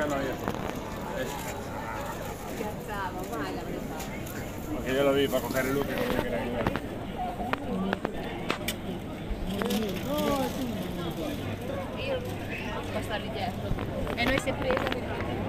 saperlo io. Scherzavo, mai l'avrei eh. fatto. Ma che io l'avevo fatto toccare lui che non era grave. Io posso stargli dietro. E noi si è preso di fronte.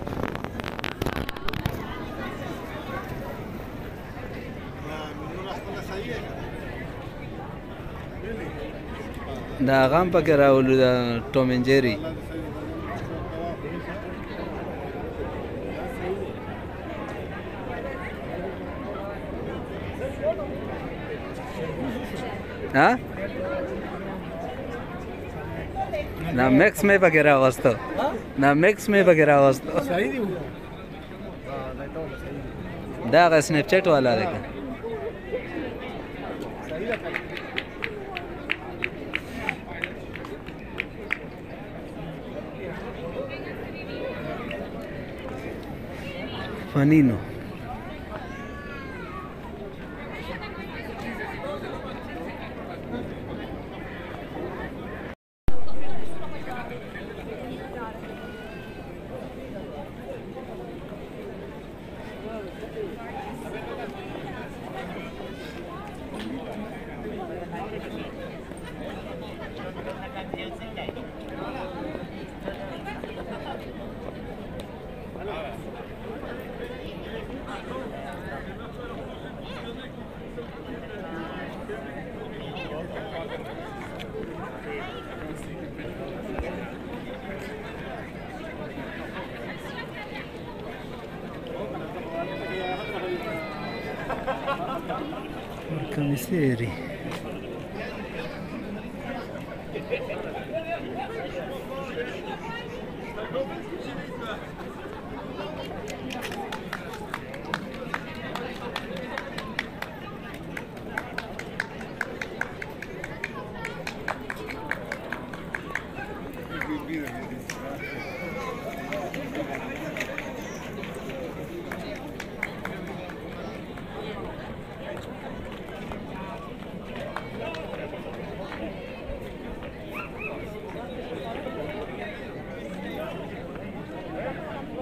دا غام پکې راولو دا ټوم ان جيري ها نا میکس میں پکې راوستو نا میکس میں پکې راوستو صحیح دی دا غا سنپ چټ والا دی Fanino. Hello. Bakanlisleri. Thank you.